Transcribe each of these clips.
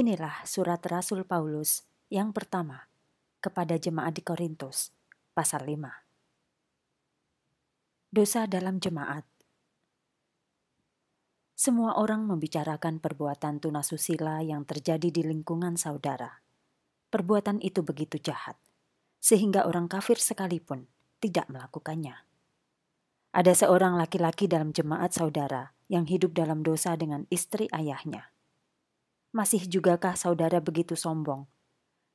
Inilah surat Rasul Paulus yang pertama kepada jemaat di Korintus, pasal 5. Dosa dalam jemaat Semua orang membicarakan perbuatan tunasusila yang terjadi di lingkungan saudara. Perbuatan itu begitu jahat, sehingga orang kafir sekalipun tidak melakukannya. Ada seorang laki-laki dalam jemaat saudara yang hidup dalam dosa dengan istri ayahnya masih jugakah saudara begitu sombong,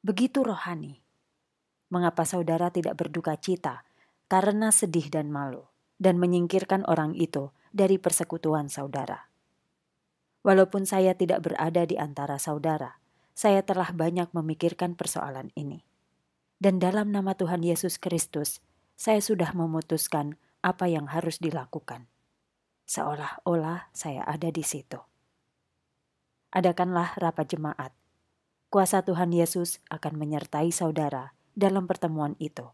begitu rohani? Mengapa saudara tidak berduka cita karena sedih dan malu, dan menyingkirkan orang itu dari persekutuan saudara? Walaupun saya tidak berada di antara saudara, saya telah banyak memikirkan persoalan ini. Dan dalam nama Tuhan Yesus Kristus, saya sudah memutuskan apa yang harus dilakukan. Seolah-olah saya ada di situ adakanlah rapat jemaat. Kuasa Tuhan Yesus akan menyertai saudara dalam pertemuan itu,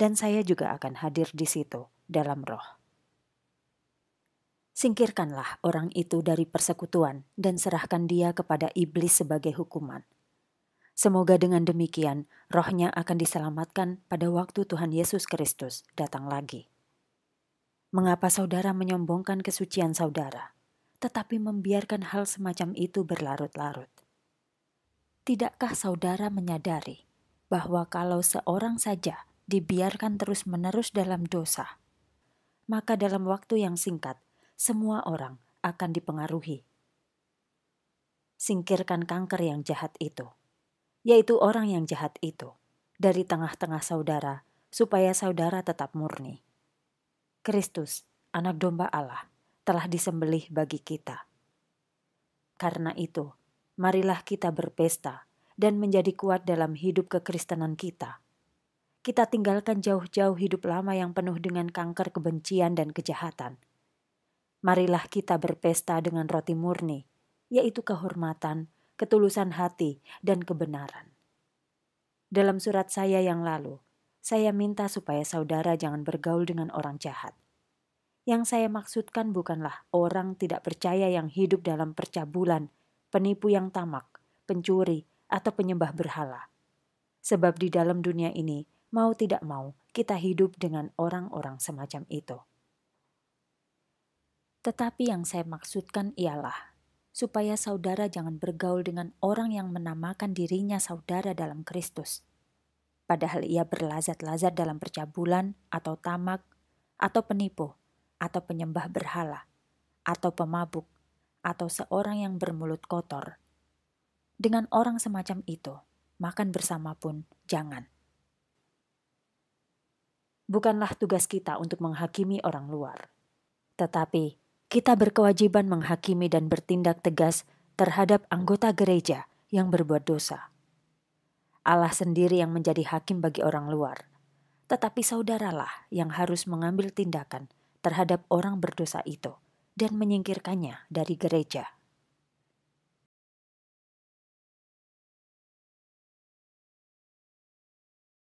dan saya juga akan hadir di situ dalam roh. Singkirkanlah orang itu dari persekutuan dan serahkan dia kepada iblis sebagai hukuman. Semoga dengan demikian rohnya akan diselamatkan pada waktu Tuhan Yesus Kristus datang lagi. Mengapa saudara menyombongkan kesucian saudara? Tetapi membiarkan hal semacam itu berlarut-larut. Tidakkah saudara menyadari bahwa kalau seorang saja dibiarkan terus-menerus dalam dosa, maka dalam waktu yang singkat semua orang akan dipengaruhi? Singkirkan kanker yang jahat itu, yaitu orang yang jahat itu, dari tengah-tengah saudara, supaya saudara tetap murni. Kristus, Anak Domba Allah, telah disembelih bagi kita. Karena itu, marilah kita berpesta dan menjadi kuat dalam hidup kekristenan kita. Kita tinggalkan jauh-jauh hidup lama yang penuh dengan kanker kebencian dan kejahatan. Marilah kita berpesta dengan roti murni, yaitu kehormatan, ketulusan hati, dan kebenaran. Dalam surat saya yang lalu, saya minta supaya saudara jangan bergaul dengan orang jahat yang saya maksudkan bukanlah orang tidak percaya yang hidup dalam percabulan, penipu yang tamak, pencuri, atau penyembah berhala. Sebab di dalam dunia ini, mau tidak mau, kita hidup dengan orang-orang semacam itu. Tetapi yang saya maksudkan ialah supaya saudara jangan bergaul dengan orang yang menamakan dirinya saudara dalam Kristus. Padahal ia berlazat-lazat dalam percabulan atau tamak atau penipu atau penyembah berhala, atau pemabuk, atau seorang yang bermulut kotor. Dengan orang semacam itu, makan bersama pun jangan. Bukanlah tugas kita untuk menghakimi orang luar, tetapi kita berkewajiban menghakimi dan bertindak tegas terhadap anggota gereja yang berbuat dosa. Allah sendiri yang menjadi hakim bagi orang luar, tetapi saudaralah yang harus mengambil tindakan terhadap orang berdosa itu dan menyingkirkannya dari gereja.